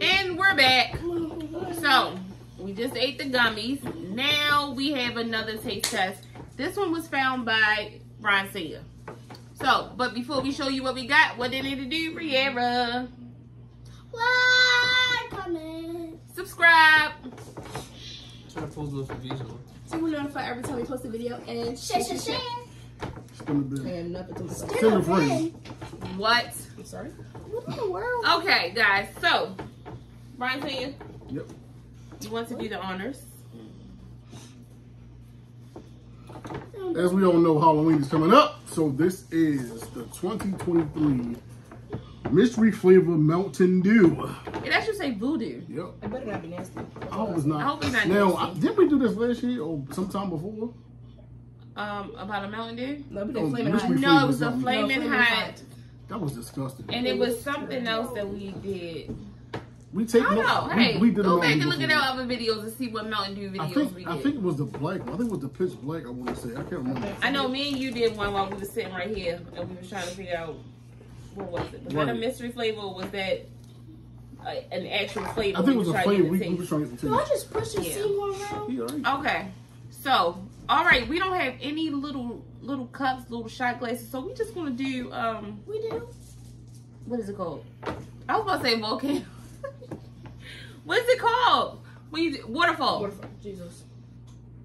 And we're back. So, we just ate the gummies. Now we have another taste test. This one was found by Brian Singer. So, but before we show you what we got, what they need to do, Riera? Like, comment. Subscribe. Try to post those reviews on. So we're notified every time we post a video and share, share, share. Spin the bill. And nothing to say. Send a friend. What? I'm sorry. What in the world? Okay, guys. So, Brian Singer, Yep. you want to do the honors? As we all know, Halloween is coming up. So this is the 2023 mystery flavor Mountain Dew. It actually say voodoo. Yep. It better not be nasty. I hope it's not. I hope it's not Now, nasty. I, didn't we do this last year or sometime before? Um, about a Mountain Dew? No, we Oh, flaming hot. No, it was a flaming No, Flamin' hot. Hot. That was disgusting. And it was something else that we did. we take I don't no- know. we- Hey, we, did go back and look Dew at our other videos and see what Mountain Dew videos I think we I think it was the black. I think it was the pitch black. I want to say. I can't remember. I know me and you did one while we were sitting right here and we were trying to figure out what was it. Was that a mystery flavor or was that uh, an actual flavor? I think it was we a were trying flavor. to We, we were trying to Do I taste. just push the Yeah. Seymour around? You all right? Okay, so all right, we don't have any little little cups, little shot glasses, so we just gonna do um We do. what is it called? I was about to say volcano. what is it called? When you do, waterfall. Waterfall. Jesus.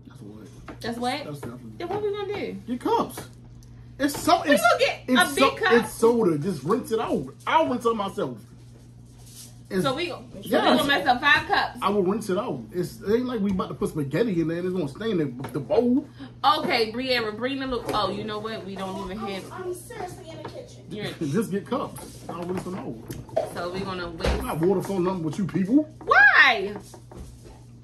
That's what. That's what. That's definitely. Then what we gonna do? Get cups. It's so. We It's, gonna get it's a so, big cup. It's soda. Just rinse it out. I'll rinse it myself. It's, So we, so we gonna mess up five cups. I will rinse it out. It's it ain't like we about to put spaghetti in there it's gonna stain the, the bowl. Okay, Brianna, bring the look. Oh, you know what? We don't even have. I'm seriously in the kitchen. You're, Just get cups. I'll rinse them out. so we're gonna wait. I'm not waterfall nothing with you people. Why?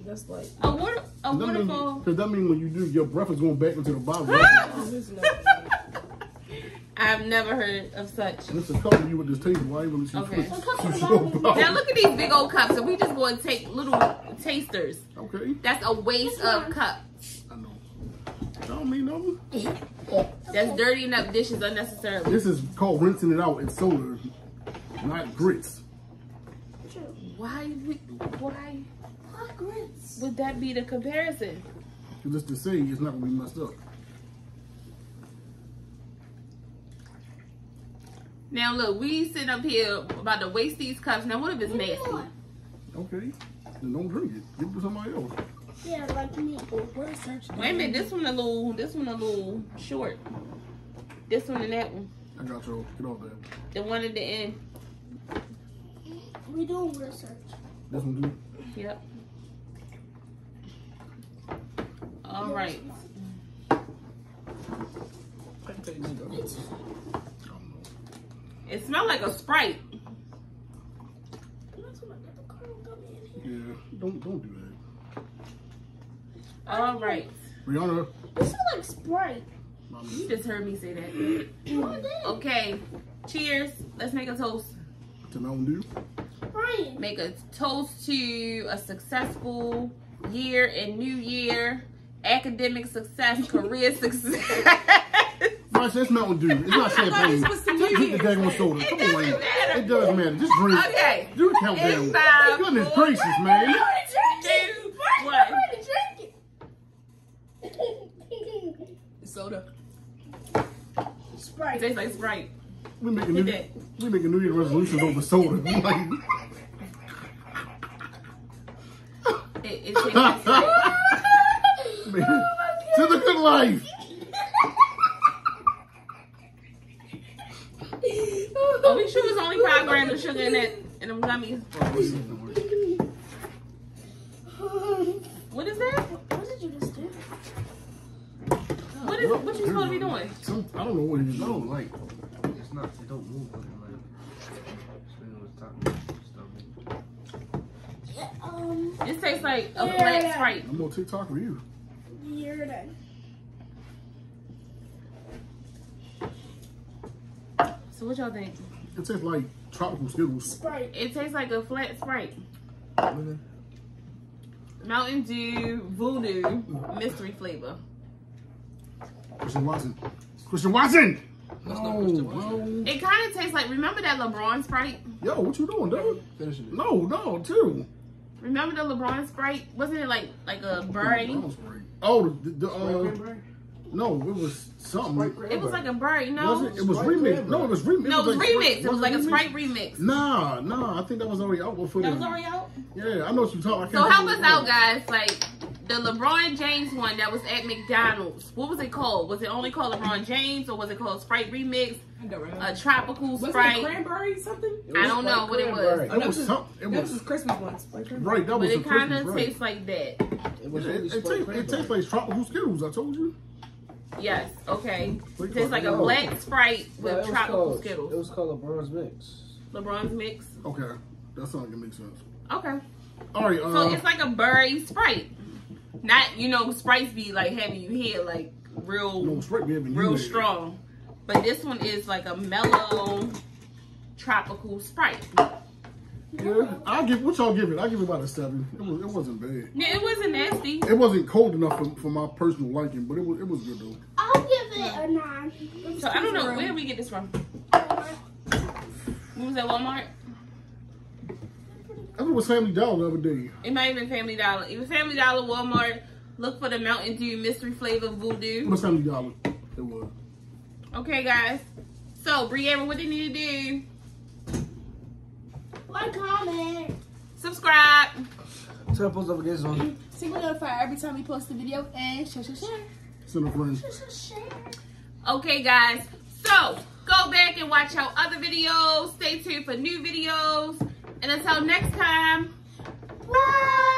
That's like. A water, a That mean, waterfall. Cause that mean when you do, your breath is going back into the bottle. This is not- I've never heard of such. And it's a couple you at this table. Why even let you Okay. switch- A couple switch of your bottles. bottle? Now look at these big old cups, and we just going to take little tasters. Okay, That's a waste of cups. I know. I don't mean no. That's dirtying up dishes unnecessarily. This is called rinsing it out. in soda, not grits. True. Why? would- Why Hot grits. would that be the comparison? Just to say it's not gonna be messed up. Now look, we sitting up here about to waste these cups. Now what if it's nasty? Okay, then don't drink it. Give it to somebody else. Yeah, like me. We're searching. Wait a minute, this one a little, this one a little short. This one and that one. I got you. Get off there. The one at the end. We doing research. This one too. Yep. All right. I can take these though. I don't know. It smells like a Sprite. That's when I got the cold gummy in here. Yeah, don't don't do that. All right. Brianna, This is like Sprite. You just heard me say that. I did. Okay. Cheers. Let's make a toast. to Mountain Dew. Brian. Make a toast to a successful year and new year, academic success, career success. Right, it's Mountain Dew. It's not champagne. It's supposed to Just be drink the here. daggone soda. It Come doesn't on, man. matter. It does matter. Just drink. Okay. Do the countdown. It's five, Goodness four, gracious, man. I already drank it. Two, Brian, one. I already drank it. Soda. Sprite. Tastes like Sprite. We making Hit new, that. we making New Year's resolutions over soda. Like, It, it tastes like Sprite. man, to the good life. Oh 25 grams of sugar in that in them gummies. What is that? What did you just do? What is what you supposed to be doing? Some, I don't know what it is. No, like it's not. It don't move. Like, Um, this tastes like a yeah, flat. Sprite. I'm on TikTok with you. You're done. So what y'all think? It tastes like tropical Skittles. Sprite. It tastes like a flat Sprite. Really? Mountain Dew Voodoo mystery flavor. Christian Watson. Christian Watson! That's No, not Christian Watch. bro. It kind of tastes like, remember that LeBron Sprite? Yo, what you doing, dude? Finishing it. No, no, too. Remember the LeBron Sprite? Wasn't it like like a berry? Oh, the, the Sprite uh, cranberry? No, it was something. It was like a bird. no? Was it? It was remix. No, it was remix. no, it was like remix. It was like a? Sprite remix. Nah, nah. I think that was already out before That was already out? Yeah, I know what you're talking. So help us out, guys. Like the LeBron James one that was at McDonald's. What was it called? Was it only called LeBron James or was it called Sprite Remix? I don't remember. A tropical was it Sprite? cranberry something? It I don't know what it was. cranberry. It was something. It That was was his Christmas one. Right. That But it kind of tastes like that. It was It, only it, Sprite tastes, it tastes like tropical Skittles. I told you. Yes. Okay. What It tastes like a call black Sprite with it tropical called, Skittles. It was called LeBron's Mix. LeBron's mix. Okay, that sounds like it makes sense. Okay. All right. Uh, So it's like a berry Sprite. Not you know Sprites be like having you here like real no Sprite be having real there. strong. But this one is like a mellow tropical Sprite. Yeah, I give. What y'all give it? I give it about a seven. It was. It wasn't bad. Yeah, it wasn't nasty. It wasn't cold enough for, for my personal liking, but it was. It was good though. I'll give it a nine. So I don't know where did we get this from. What was that Walmart? I think it was Family Dollar the other day. It might have been Family Dollar. It was Family Dollar, Walmart. Look for the Mountain Dew mystery flavor It voodoo. was Family Dollar. It was. Okay, guys. So Brianna, what they need to do? Like, comment. Subscribe. Tell post up against one. Single notified every time we post a video and share, share, share. Send a friend. Share. Okay, guys. So go back and watch our other videos. Stay tuned for new videos. And until next time, Bye.